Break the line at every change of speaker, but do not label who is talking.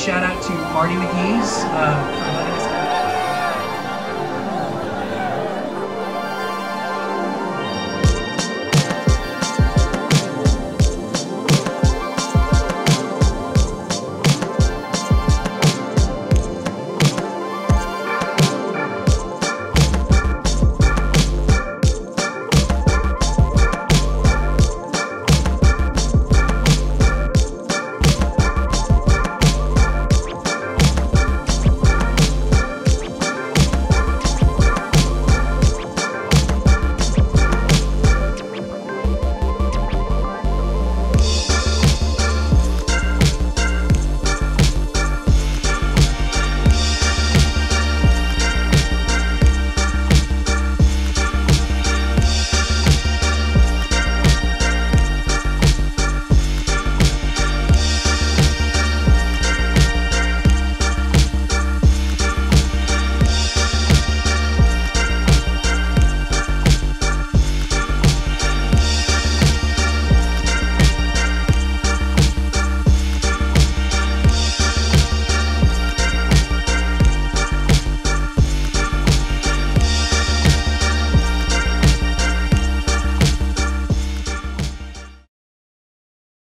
shout out to Marty McGee's uh, for letting us